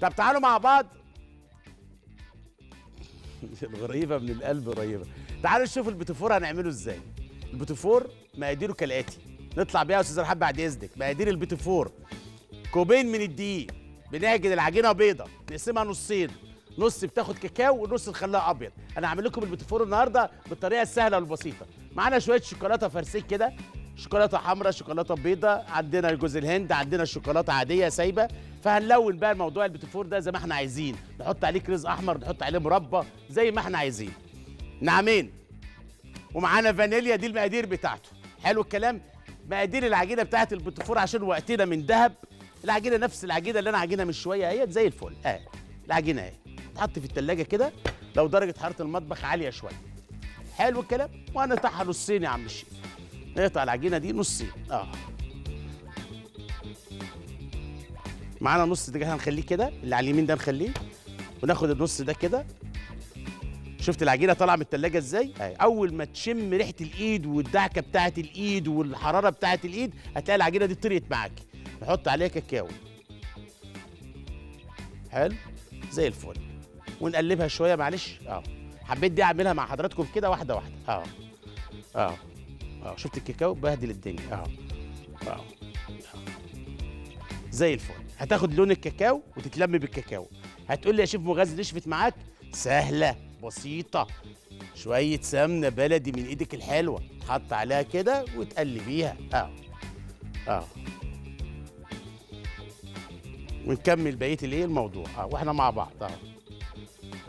طب تعالوا مع بعض. الغريبة من القلب قريبه تعالوا نشوف البتفور هنعمله إزاي. البتفور مقاديره كالآتي. نطلع بيها يا أستاذ رحاب بعد إذنك. مقادير البتفور كوبين من الدقيق. بنعجن العجينة بيضة. نقسمها نصين. نص بتاخد كاكاو ونص نخليها أبيض. أنا هعمل لكم البتفور النهارده بالطريقة السهلة والبسيطة. معانا شوية شوكولاتة فرسيك كده. شوكولاتة حمراء شوكولاتة بيضاء عندنا جوز الهند عندنا شوكولاتة عادية سايبة. فهنلون بقى الموضوع البتفور ده زي ما إحنا عايزين. نحط عليه كريز أحمر نحط عليه مربى زي ما إحنا عايزين. نعمين. ومعانا فانيليا دي المقادير بتاعته. حلو الكلام؟ مقادير العجينة بتاعت البتفور عشان وقتنا من ذهب العجينة نفس العجينة اللي أنا عجينها من شوية أهي زي الفل. آه العجينة أهي. تحط في التلاجة كده لو درجة حرارة المطبخ عالية شوية. حلو الكلام؟ وهنقطعها نصين يا عم الشيف نقطع العجينة دي نصين. آه. معانا نص ده هنخليه كده اللي على اليمين ده نخليه وناخد النص ده كده. شفت العجينة طالعة من التلاجة إزاي؟ أول ما تشم ريحة الإيد والدعكه بتاعه الإيد والحرارة بتاعه الإيد هتلاقي العجينة دي طريت معاكي نحط عليها كاكاو. حلو؟ زي الفل. ونقلبها شوية معلش. آه حبيت دي أعملها مع حضراتكم كده واحدة واحدة. آه آه آه شفت الكاكاو؟ بهدل الدنيا. آه آه زي الفل. هتاخد لون الكاكاو وتتلم بالكاكاو. هتقول لي يا شيف مغازي نشفت معاك؟ سهلة بسيطة. شوية سمنة بلدي من إيدك الحلوة. تحط عليها كده وتقلبيها. آه آه ونكمل بقية الايه الموضوع. آه وإحنا مع بعض. آه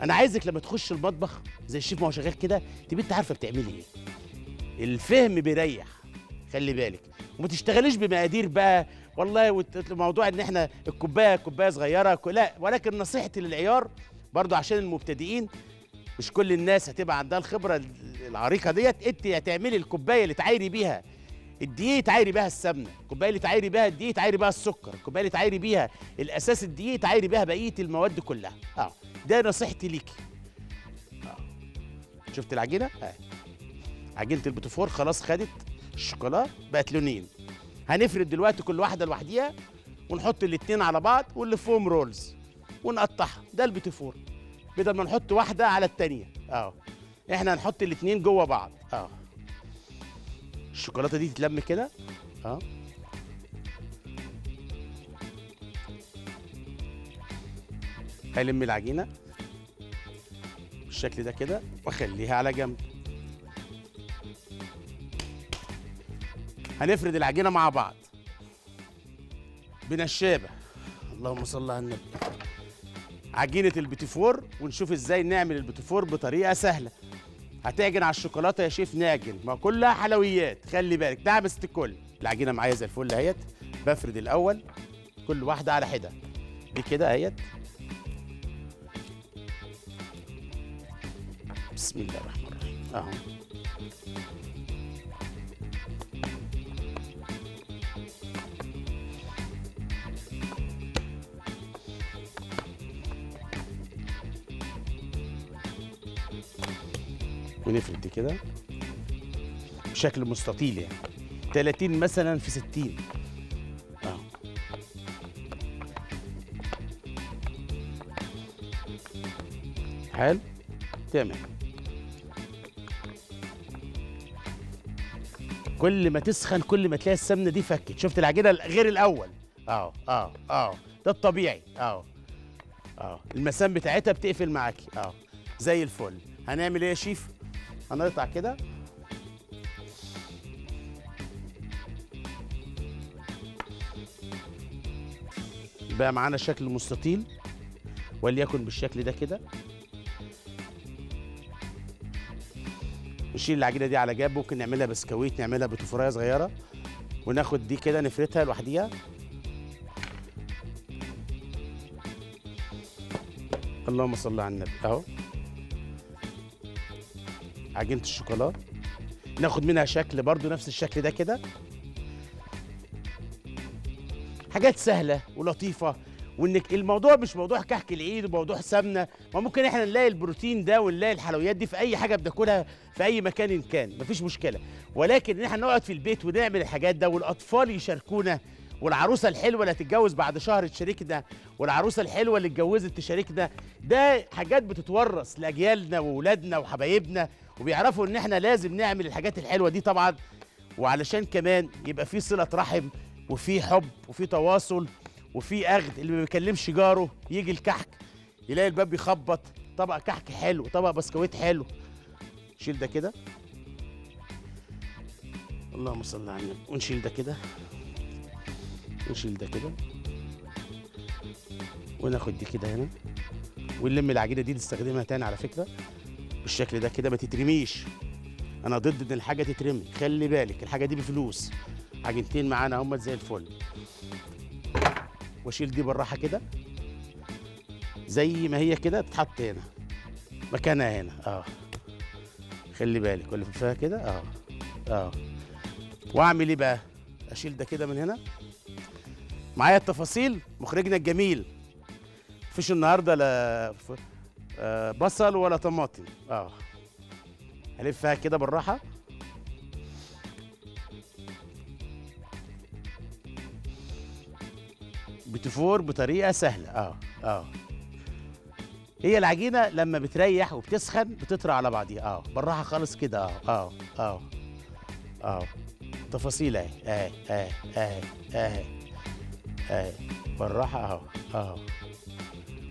أنا عايزك لما تخش المطبخ زي الشيف ما هو شغال كده تبقى انت عارفة بتعملي إيه. الفهم بيريح. خلي بالك. وما تشتغليش بمقادير بقى والله موضوع إن إحنا الكوباية كوباية صغيرة لا ولكن نصيحتي للعيار برضو عشان المبتدئين مش كل الناس هتبقى عندها الخبرة العريقة ديت انت هتعملي الكوباية اللي تعايري بيها. الدقيق تعايري بيها السمنة الكوباية اللي تعايري بيها الدقيق تعايري بيها السكر الكوباية اللي تعايري بيها الأساس الدقيق تعايري بيها بقية المواد كلها. آه ده نصيحتي ليكي. آه شفت العجينة؟ آه. عجينة البوتفور خلاص خدت الشوكولا بقت لونين. هنفرد دلوقتي كل واحدة لوحديها ونحط الاتنين على بعض ونلفهم rolls ونقطعها. ده البوتفور بدل ما نحط واحدة على التانية. آه إحنا هنحط الاتنين جوه بعض. آه الشوكولاتة دي تتلم كده. آه هلم العجينة بالشكل ده كده وأخليها على جنب. هنفرد العجينة مع بعض. بنشابه اللهم صل على النبي. عجينة البيتيفور ونشوف إزاي نعمل البيتيفور بطريقة سهلة. هتعجن على الشوكولاتة يا شيف نعجن ما كلها حلويات. خلي بالك دعبست الكل. العجينة معايا زي الفل أهيت. بفرد الأول كل واحدة على حدة. دي كده أهيت. بسم الله الرحمن الرحيم. أهو. ونفرد كده. بشكل مستطيل يعني. 30 مثلا في 60 آه. حلو. تمام. كل ما تسخن كل ما تلاقي السمنة دي فكت. شفت العجينة غير الأول؟ آه آه آه. ده الطبيعي. آه. آه. المسام بتاعتها بتقفل معاكي. آه. زي الفل. هنعمل إيه يا شيف؟ هنقطع كده. بقى معانا شكل مستطيل وليكن بالشكل ده كده. نشيل العجينة دي على جنب ممكن نعملها بسكويت نعملها بتفرايه صغيرة. وناخد دي كده نفردها لوحديها. اللهم صل على النبي. أهو. عجينة الشوكولاته ناخد منها شكل برضو نفس الشكل ده كده. حاجات سهلة ولطيفة وإنك الموضوع مش موضوع كحك العيد وموضوع سمنة ما ممكن إحنا نلاقي البروتين ده ونلاقي الحلويات دي في أي حاجة بناكلها في أي مكان إن كان مفيش مشكلة. ولكن إن إحنا نقعد في البيت ونعمل الحاجات ده والأطفال يشاركونا والعروسة الحلوة اللي هتتجوز بعد شهر تشاركنا والعروسة الحلوة اللي اتجوزت تشاركنا ده حاجات بتتورث لأجيالنا واولادنا وحبايبنا وبيعرفوا إن إحنا لازم نعمل الحاجات الحلوة دي طبعا. وعلشان كمان يبقى في صلة رحم وفي حب وفي تواصل وفي أخذ. اللي ما بيكلمش جاره يجي الكحك يلاقي الباب بيخبط. طبق كحك حلو طبق بسكويت حلو. شيل ده كده. اللهم صل على النبي. ونشيل ده كده. ونشيل ده كده. وناخد دي كده هنا. ونلم العجينة دي نستخدمها تاني على فكرة. بالشكل ده كده ما تترميش. أنا ضد إن الحاجة تترمي. خلي بالك الحاجة دي بفلوس. عجينتين معانا هم زي الفل. وأشيل دي بالراحة كده. زي ما هي كده تتحط هنا. مكانها هنا. آه. خلي بالك ولا فيها كده؟ آه. آه. وأعمل إيه بقى؟ أشيل ده كده من هنا. معايا التفاصيل مخرجنا الجميل. مفيش النهارده لا. آه بصل ولا طماطم. آه. هلفها كده بالراحة. بتفور بطريقة سهلة. آه. آه. هي العجينة لما بتريح وبتسخن بتطرى على بعضيها. آه. بالراحة خالص كده. آه. آه. آه. آه. تفاصيل أهي. أهي. أهي. أهي. أهي. أهي بالراحة أهو أهو.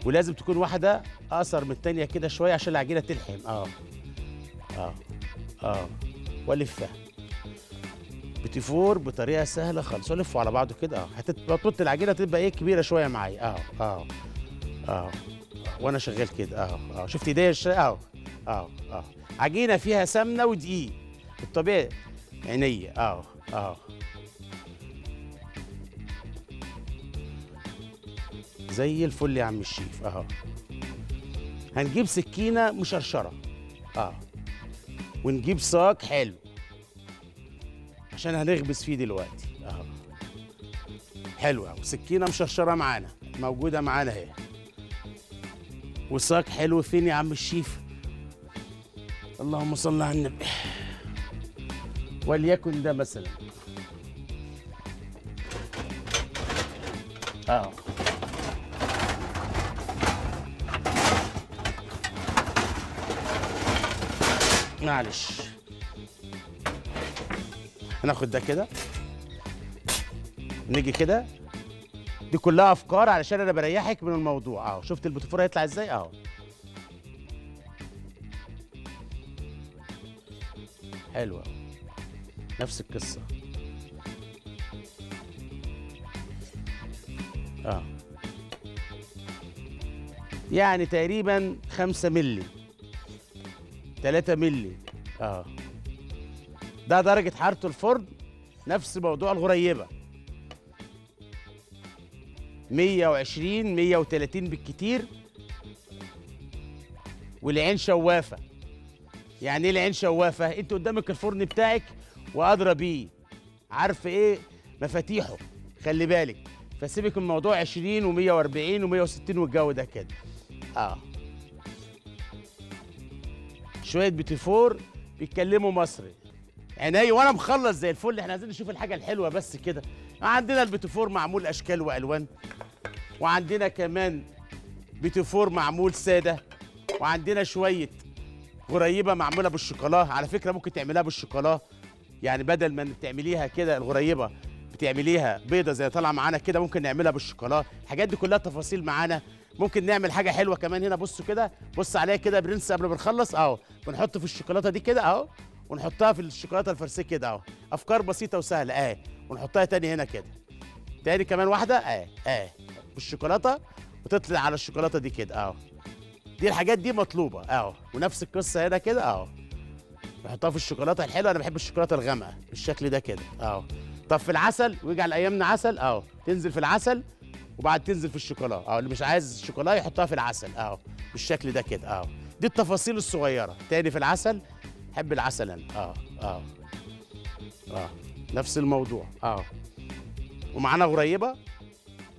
ولازم تكون واحدة أقصر من التانية كده شوية عشان العجينة تلحم. آه آه آه والفها بتفور بطريقة سهلة خالص. والفه على بعضه كده آه هتطبط العجينة تبقى إيه؟ كبيرة شوية معايا. آه آه آه وأنا شغال كده. آه آه شفت إيديا الش- آه آه آه عجينة فيها سمنة ودقيق. الطبيعي عينيا آه آه زي الفل يا عم الشيف. اهو. هنجيب سكينة مشرشرة. آه. ونجيب صاج حلو. عشان هنخبز فيه دلوقتي. اهو. حلو أهو. سكينة مشرشرة معانا. موجودة معانا اهي. وصاج حلو. فين يا عم الشيف؟ اللهم صل على النبي. وليكن ده مثلا. آه معلش. هناخد ده كده. نيجي كده. دي كلها أفكار علشان أنا بريحك من الموضوع. أهو شفت البوتفور هيطلع إزاي؟ أهو. حلوة. نفس القصة. أه. يعني تقريبا 5 مللي. 3 مللي. آه. ده درجة حرارة الفرن نفس موضوع الغريبة. 120 130 بالكتير. والعين شوافة. يعني إيه العين شوافة؟ أنت قدامك الفرن بتاعك وأدرى بيه. عارف إيه؟ مفاتيحه. خلي بالك. فسيبك من موضوع 20 و140 و160 والجو ده كده. آه. شوية بيتيفور بيتكلموا مصري. عيني وأنا مخلص زي الفل. إحنا عايزين نشوف الحاجة الحلوة بس كده. عندنا البيتيفور معمول أشكال وألوان وعندنا كمان بيتيفور معمول سادة وعندنا شوية غريبة معمولة بالشوكولا. على فكرة ممكن تعملها بالشوكولا يعني بدل ما تعمليها كده الغريبة. بتعمليها. بيضة زي طالعة معانا كده ممكن نعملها بالشوكولا الحاجات دي كلها تفاصيل معانا. ممكن نعمل حاجة حلوة كمان هنا. بصوا كده بص عليها كده برنس قبل ما نخلص. أهو بنحط في الشوكولاتة دي كده أهو ونحطها في الشوكولاتة الفرنسيه كده أهو. أفكار بسيطة وسهلة. اهي ونحطها تاني هنا كده. تاني كمان واحدة. اهي اهي بالشوكولاتة. وتطلع على الشوكولاتة دي كده أهو. دي الحاجات دي مطلوبة. أهو ونفس القصة هنا كده أهو. نحطها في الشوكولاتة الحلوة. أنا بحب الشوكولاتة الغامقة بالشكل ده كده. أهو. طب في العسل ويجعل أيامنا عسل أهو تنزل في العسل وبعد تنزل في الشوكولاته أهو اللي مش عايز شوكولاته يحطها في العسل أهو بالشكل ده كده أهو. دي التفاصيل الصغيرة. تاني في العسل حب العسل أنا آه آه آه نفس الموضوع آه ومعانا غريبه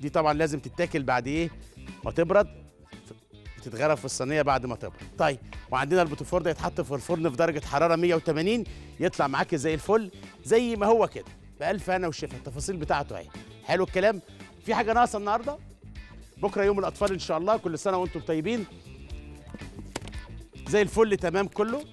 دي طبعا لازم تتاكل بعد إيه؟ ما تبرد تتغرف في الصينية بعد ما تبرد. طيب وعندنا البوتفور ده يتحط في الفرن في درجة حرارة 180 يطلع معاك زي الفل زي ما هو كده. بألف هنا وشفا. التفاصيل بتاعته أهي. حلو الكلام. في حاجة ناقصة النهارده؟ بكرة يوم الأطفال إن شاء الله. كل سنة وأنتم طيبين. زي الفل. تمام كله.